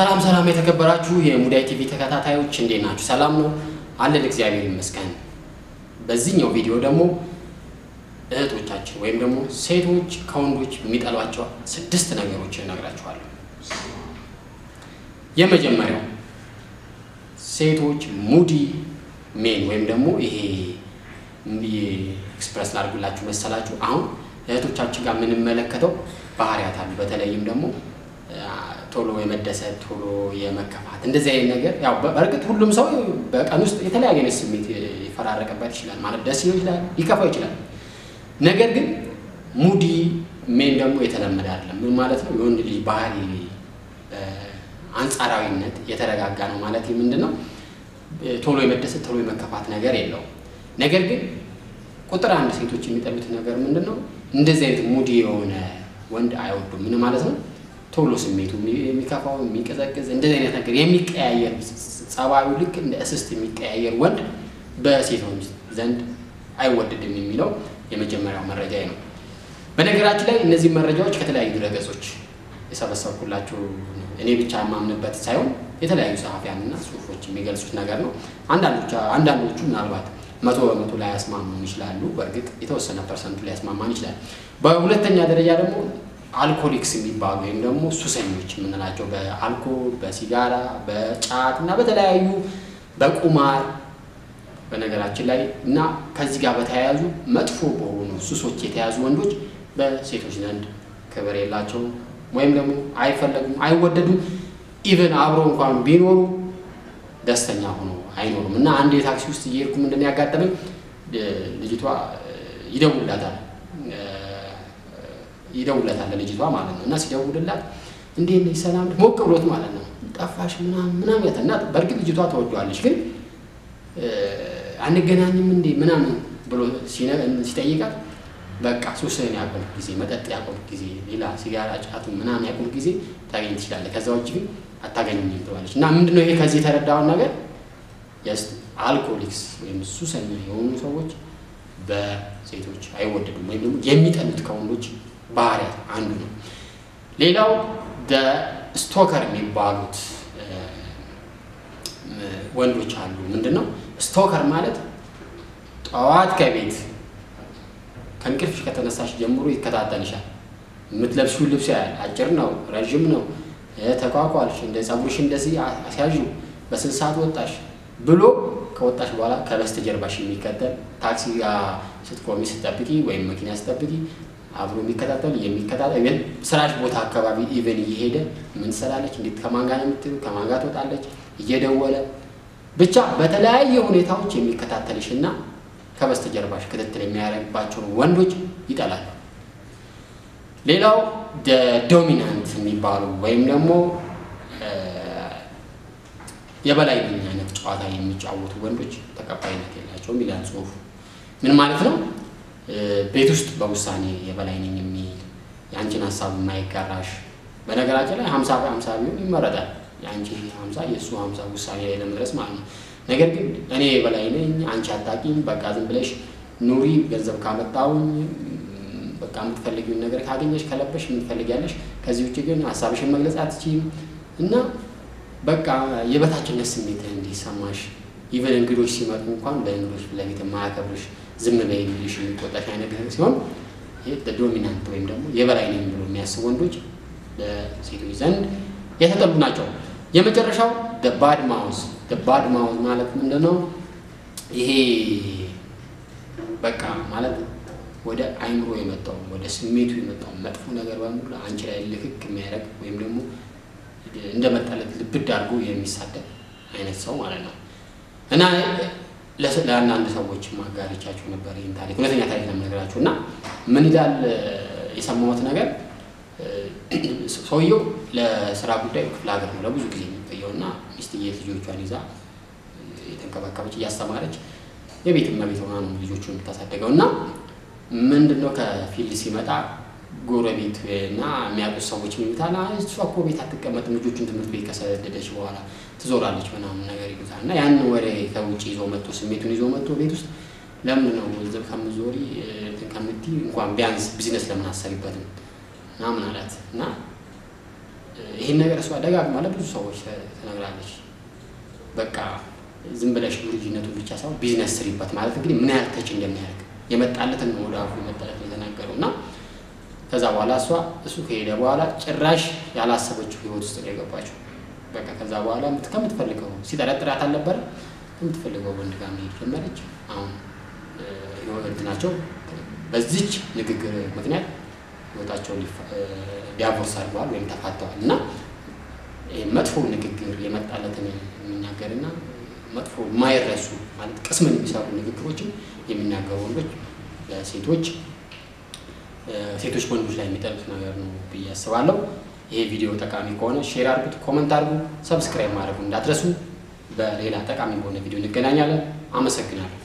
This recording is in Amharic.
ሰላም ሰላም የተከበራችሁ የሙዳይ ቲቪ ተከታታዮች እንዴት ናችሁ? ሰላም ነው አለን፣ እግዚአብሔር ይመስገን። በዚህኛው ቪዲዮ ደግሞ እህቶቻችን ወይም ደግሞ ሴቶች ከወንዶች የሚጠሏቸው ስድስት ነገሮችን እነግራችኋለሁ። የመጀመሪያው ሴቶች moody men ወይም ደግሞ ይሄ express ላድርግላችሁ መሰላችሁ። አሁን እህቶቻችን ጋር የምንመለከተው ባህሪያት አሉ። በተለይም ደግሞ ቶሎ የመደሰት ቶሎ የመከፋት እንደዚህ አይነት ነገር ያው በእርግጥ ሁሉም ሰው በቀን ውስጥ የተለያየ አይነት ስሜት ሊፈራረቅበት ይችላል። ማለት ደስ ሊሆን ይችላል፣ ሊከፋው ይችላል። ነገር ግን ሙዲ ሜን ደግሞ የተለመደ አይደለም። ምን ማለት ነው? የወንድ ልጅ ባህሪ አንጻራዊነት የተረጋጋ ነው ማለት ምንድን ነው? ቶሎ የመደሰት ቶሎ የመከፋት ነገር የለውም። ነገር ግን ቁጥር አንድ ሴቶች የሚጠሉት ነገር ምንድን ነው? እንደዚህ አይነት ሙዲ የሆነ ወንድ አይወዱም። ምን ማለት ነው? ቶሎ ስሜቱ የሚከፋው የሚቀዘቅዝ እንደዚህ አይነት ነገር የሚቀያየር ጸባዩ ልክ እንደ እስስት የሚቀያየር ወንድ በሴቶች ዘንድ አይወደድም የሚለው የመጀመሪያው መረጃ ነው። በነገራችን ላይ እነዚህ መረጃዎች ከተለያዩ ድረገጾች የሰበሰብኩላችሁ እኔ ብቻ የማምንበት ሳይሆን የተለያዩ ጸሐፊያንና ጽሁፎች የሚገልጹት ነገር ነው። አንዳንዶቹ ምናልባት መቶ በመቶ ላያስማማን ይችላሉ። በእርግጥ የተወሰነ percent ኡ ላይ ያስማማን ይችላል። በሁለተኛ ደረጃ ደግሞ alcoholics የሚባሉ ወይም ደግሞ ሱሰኞች የምንላቸው በአልኮል፣ በሲጋራ፣ በጫት እና በተለያዩ በቁማር በነገራችን ላይ እና ከዚህ ጋር በተያያዙ መጥፎ በሆኑ ሱሶች የተያዙ ወንዶች በሴቶች ዘንድ ክብር የላቸውም ወይም ደግሞ አይፈለጉም፣ አይወደዱም። even አብረው እንኳን ቢኖሩ ደስተኛ ሆኖ አይኖሩም። እና አንድ የታክሲ ውስጥ እየሄድኩ ምንድን ያጋጠመኝ ልጅቷ ይደውላታል ይደውለታል ለልጅቷ ማለት ነው። እና ሲደውልላት እንዴት ነሽ ሰላም ሞቅ ብሎት ማለት ነው ጠፋሽ ምናምን ምናምን ያተ እና በእርግጥ ልጅቷ ተወደዋለች፣ ግን አንገናኝም እንዴ ምናምን ብሎ ሲጠይቃት በቃ ሱስህን ያቆምክ ጊዜ፣ መጠጥ ያቆምክ ጊዜ፣ ሌላ ሲጋራ ጫቱ ምናምን ያቆምክ ጊዜ ታገኝ ትችላለህ፣ ከዛ ውጭ ግን አታገኝም ትለዋለች። እና ምንድነው ይሄ ከዚህ የተረዳውን ነገር alcoholics ወይም ሱሰኛ የሆኑ ሰዎች በሴቶች አይወደዱም ወይም ደግሞ የሚጠሉት ከወንዶች ባህሪያት አንዱ ነው። ሌላው stalker የሚባሉት ወንዶች አሉ። ምንድን ነው stalker ማለት? ጠዋት ከቤት ከእንቅልፍሽ ከተነሳሽ ጀምሮ ይከታተልሻል። የምትለብሺው ልብስ ያያል። አጭር ነው፣ ረዥም ነው፣ ተኳኳልሽ፣ እንደ ጸጉርሽ እንደዚህ አስያዥ፣ በስንት ሰዓት ወጣሽ ብሎ ከወጣሽ በኋላ ከበስተጀርባሽ የሚከተል ታክሲ ስትቆሚ ስትጠብቂ ወይም መኪና ስትጠብቂ አብሮ የሚከታተል የሚከታተል ስራሽ ቦታ አካባቢ even እየሄደ ምን ትሰራለች፣ እንዴት ከማን ጋር ነው የምትሉ፣ ከማን ጋር ትወጣለች፣ እየደወለ ብቻ በተለያየ ሁኔታዎች የሚከታተልሽ እና ከበስተጀርባሽ ክትትል የሚያደርግባቸውን ወንዶች ይጠላል። ሌላው ዶሚናንት የሚባሉ ወይም ደግሞ የበላይ ነኝ አይነት ጨዋታ የሚጫወቱ ወንዶች ተቀባይነት የላቸውም ይላል ጽሁፉ። ምን ማለት ነው? ቤት ውስጥ በውሳኔ የበላይ ነኝ የሚል የአንቺን ሀሳብ የማይጋራሽ በነገራችን ላይ ሀምሳ በሀምሳ ቢሆን ይመረጣል። የአንቺ ሀምሳ የእሱ ሀምሳ ውሳኔ ላይ ለመድረስ ማለት ነው። ነገር ግን እኔ የበላይ ነኝ፣ አንቺ አታቂም፣ በቃ ዝም ብለሽ ኑሪ፣ ገንዘብ ካመጣውኝ በቃ የምትፈልጊውን ነገር ካገኘሽ ከለበሽ የምትፈልጊያለሽ፣ ከዚህ ውጭ ግን ሀሳብሽን መግለጽ አትችይም እና በቃ የበታችነት ስሜት እንዲሰማሽ even እንግዶች ሲመጡ እንኳን በእንግዶች ፊት ለፊት የማያከብርሽ ዝም በይ የሚልሽ የሚቆጣሽ አይነት ሲሆን dominant ወይም ደግሞ የበላይ ነኝ ብሎ የሚያስቡ ወንዶች በሴቶች ዘንድ የተጠሉ ናቸው። የመጨረሻው ባድ ማውዝ ባድ ማውዝ ማለት ምንድን ነው? ይሄ በቃ ማለት ወደ አይምሮ የመጣው ወደ ስሜቱ የመጣው መጥፎ ነገር በሙሉ አንቺ ላይ ልክክ የሚያደርግ ወይም ደግሞ እንደመጣለት ልብድ አድርጎ የሚሳደብ አይነት ሰው ማለት ነው እና ለአንዳንድ ሰዎች ማጋሪቻችሁ ነበር ይህን ታሪክ እውነተኛ ታሪክ ነው የምነግራችሁ። እና ምን ይላል የሰማሁት ነገር ሰውየው ለስራ ጉዳይ ክፍለ ሀገር ነው ለብዙ ጊዜ የሚቆየው እና ሚስትዬ ልጆቿን ይዛ የተንከባከበች እያስተማረች የቤት እመቤት ሆና ነው ልጆቹን የምታሳደገው እና ምንድነው ከፊልድ ሲመጣ ጎረቤት እና የሚያውቁት ሰዎች የሚሉታል እሷ እኮ ቤት አትቀመጥም ልጆቹን ትምህርት ቤት ከሰደደች በኋላ ትዞራለች ምናምን ነገር ይሉታል። እና ያን ወሬ ከውጭ ይዞ መጥቶ ስሜቱን ይዞ መጥቶ ቤት ውስጥ ለምን ነው ገንዘብ ከምዞሪ ከምትይ እንኳን ቢያንስ ቢዝነስ ለምን አሰሪበትም ምናምን አላት እና ይህን ነገር እሷ ደጋግማ ለብዙ ሰዎች ትነግራለች። በቃ ዝም ብለሽ ልጅነቱን ብቻ ሳይሆን ቢዝነስ ስሪበት ማለት እንግዲህ ምን ያህል touch እንደሚያደርግ የመጣለትን ወደ አፉ የመጣለትን የተናገረው እና ከዛ በኋላ እሷ እሱ ከሄደ በኋላ ጭራሽ ያላሰበችው ህይወት ውስጥ ነው የገባችው። በቃ ከዛ በኋላ ከምትፈልገው ሲጠረጥራት አልነበረ ከምትፈልገው ወንድ ጋር መሄድ ጀመረች። አሁን እንትናቸው በዚች ንግግር ምክንያት ህይወታቸው ዲያቮርስ አድርገዋል ወይም ተፋተዋል እና መጥፎ ንግግር የመጣለትን የሚናገርና መጥፎ የማይረሱ ማለት ቅስምን የሚሰሩ ንግግሮችን የሚናገሩ ወንዶች ለሴቶች ሴቶች ወንዶች ላይ የሚጠሉት ነገር ነው ብዬ አስባለሁ። ይሄ ቪዲዮ ጠቃሚ ከሆነ share አድርጉት፣ comment አድርጉ፣ subscribe ማድረጉ እንዳትረሱ። በሌላ ጠቃሚ በሆነ ቪዲዮ እንገናኛለን። አመሰግናለሁ።